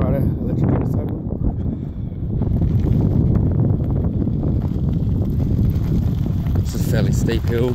rider, electric motorcycle. It's a fairly steep hill.